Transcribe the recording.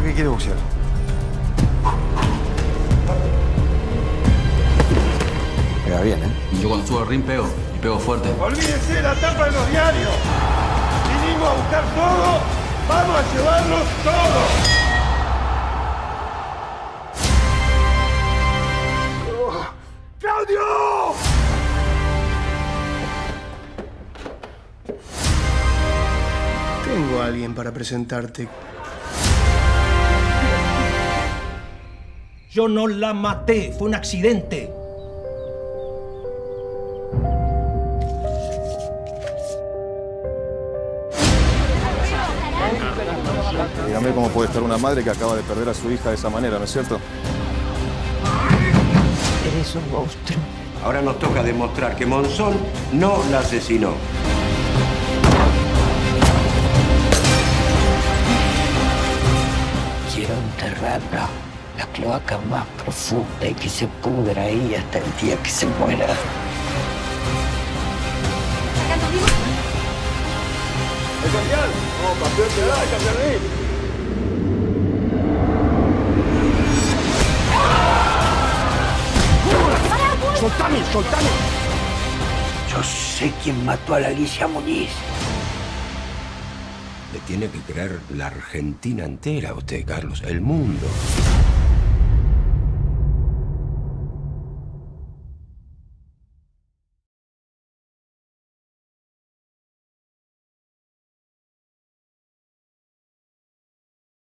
quiere boxear. Pega bien, ¿eh? Yo cuando subo al ring pego, y pego fuerte. Olvídense la tapa de los diarios. Vinimos a buscar todo. Vamos a llevarnos todo. ¡Claudio! Tengo a alguien para presentarte. Yo no la maté, fue un accidente. Dígame cómo puede estar una madre que acaba de perder a su hija de esa manera, ¿no es cierto? Eres un monstruo. Ahora nos toca demostrar que Monzón no la asesinó. Quiero enterrarla. La cloaca más profunda y que se pudra ahí hasta el día que se muera. ¡Soltame, soltame! Yo sé quién mató a la Alicia Muñiz. Le tiene que creer la Argentina entera a usted, Carlos, el mundo.